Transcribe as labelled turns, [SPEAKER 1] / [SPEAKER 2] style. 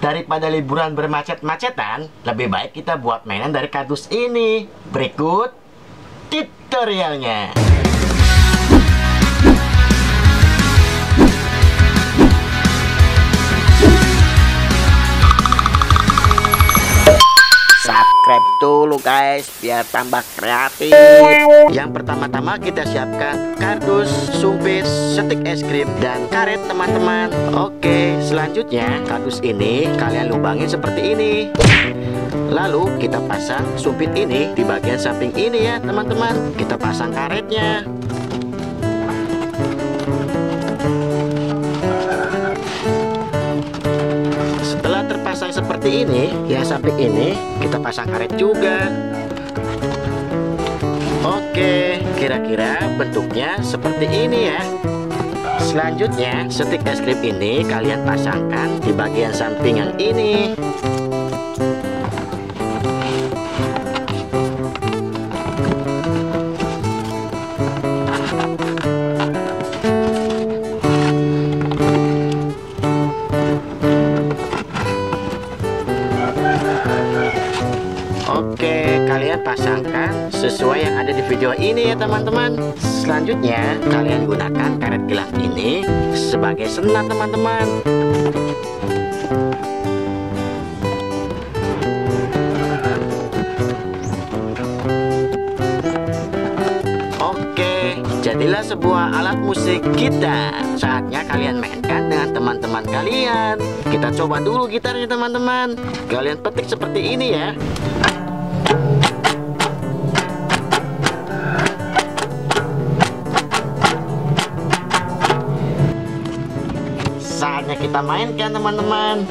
[SPEAKER 1] Daripada liburan bermacet-macetan, lebih baik kita buat mainan dari kardus ini. Berikut tutorialnya. Subscribe dulu guys biar tambah kreatif. Yang pertama-tama kita siapkan kardus, sumpit, stik es krim dan karet teman-teman. Oke selanjutnya kardus ini kalian lubangin seperti ini. Lalu kita pasang sumpit ini di bagian samping ini ya teman-teman. Kita pasang karetnya seperti ini yang samping ini. Kita pasang karet juga. Oke kira-kira bentuknya seperti ini ya. Selanjutnya stik es krim ini kalian pasangkan di bagian samping yang ini Oke, kalian pasangkan sesuai yang ada di video ini ya teman-teman. Selanjutnya, kalian gunakan karet gelas ini sebagai senat teman-teman. Oke, jadilah sebuah alat musik kita. Saatnya kalian mainkan dengan teman-teman kalian. Kita coba dulu gitarnya teman-teman. Kalian petik seperti ini ya. Saatnya kita mainkan teman-teman